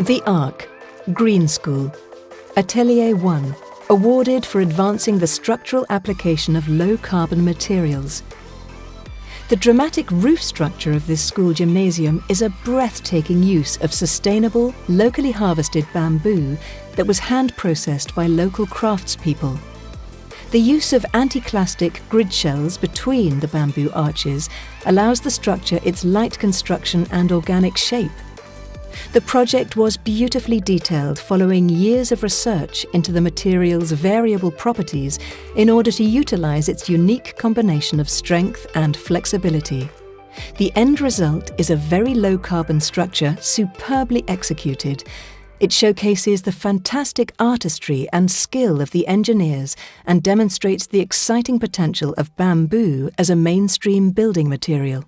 The Arc, Green School, Atelier 1, awarded for advancing the structural application of low-carbon materials. The dramatic roof structure of this school gymnasium is a breathtaking use of sustainable, locally harvested bamboo that was hand-processed by local craftspeople. The use of anti-clastic grid shells between the bamboo arches allows the structure its light construction and organic shape. The project was beautifully detailed following years of research into the material's variable properties in order to utilize its unique combination of strength and flexibility. The end result is a very low carbon structure superbly executed. It showcases the fantastic artistry and skill of the engineers and demonstrates the exciting potential of bamboo as a mainstream building material.